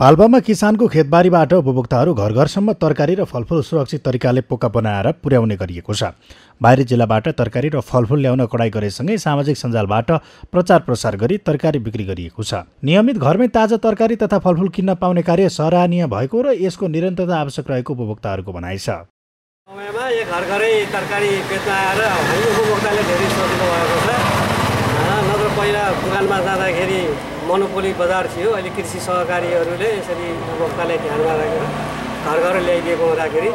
पाल्पामा किसानको खेतबारीबाट उपभोक्ताहरू घर घरसम्म तरकारी र फलफुल सुरक्षित तरिकाले पोका बनाएर पुर्याउने गरिएको छ। बाहिरी जिल्लाबाट तरकारी र फलफुल ल्याउन कडाइ गरेसँगै सामाजिक सञ्जालबाट प्रचार प्रसार गरी तरकारी बिक्री गरिएको छ। नियमित घरमै ताजा तरकारी तथा फलफुल किन्न पाउने कार्य सराहनीय भएको र यसको निरन्तरता आवश्यक रहेको उपभोक्ताहरूको भनाइ छ। समयमा यो घर घरै तरकारी बेच्न आएर उपभोक्ताले धेरै भएको छ। पहिला दोकानमा जाँदाखेरि मोनोपोली बजार थियो। अहिले कृषि सहकारीहरूले यसरी उपभोक्तालाई ध्यानमा राखेर घर घर ल्याइदिएको हुँदाखेरि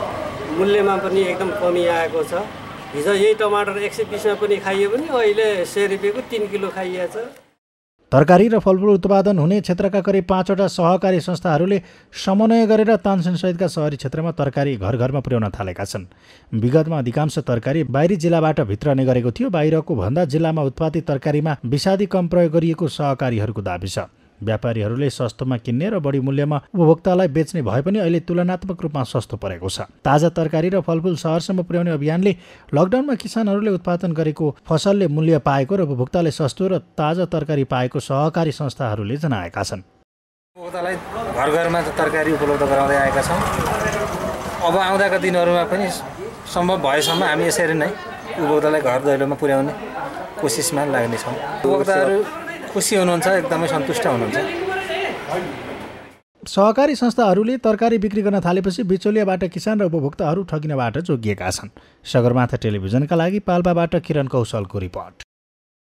मूल्यमा पनि एकदम कमी आएको छ। हिजो यही टमाटर एक सय बिसमा पनि खाइयो भने अहिले सय रुपियाँको तिन किलो छ। तरकारी र फलफुल उत्पादन हुने क्षेत्रका करिब पाँचवटा सहकारी संस्थाहरूले समन्वय गरेर तानसेनसहितका सहरी क्षेत्रमा तरकारी घर घरमा पुर्याउन थालेका छन्। विगतमा अधिकांश तरकारी बाहिरी जिल्लाबाट भित्रने गरेको थियो। बाहिरको भन्दा जिल्लामा उत्पादित तरकारीमा विषादी कम प्रयोग गरिएको सहकारीहरूको दाबी छ। व्यापारीहरूले सस्तोमा किन्ने र बढी मूल्यमा उपभोक्तालाई बेच्ने भए पनि अहिले तुलनात्मक रूपमा सस्तो परेको छ। ताजा तरकारी र फलफुल सहरसम्म पुर्याउने अभियानले लकडाउनमा किसानहरूले उत्पादन गरेको फसलले मूल्य पाएको र उपभोक्ताले सस्तो र ताजा तरकारी पाएको सहकारी संस्थाहरूले जनाएका छन्। उपभोक्तालाई घर घरमा तरकारी उपलब्ध गराउँदै आएका छौँ। अब आउँदाका दिनहरूमा पनि सम्भव भएसम्म हामी यसरी नै उपभोक्तालाई घर दैलोमा पुर्याउने कोसिसमा लाग्नेछौँ। उपभोक्ताहरू खुसी हुनुहुन्छ एकदमै सन्तुष्ट हुनुहुन्छ। सहकारी संस्थाहरूले तरकारी बिक्री गर्न थालेपछि बिचौलियाबाट किसान र उपभोक्ताहरू ठगिनबाट जोगिएका छन्। सगरमाथा टेलिभिजनका लागि पाल्पाबाट किरण कौशलको रिपोर्ट।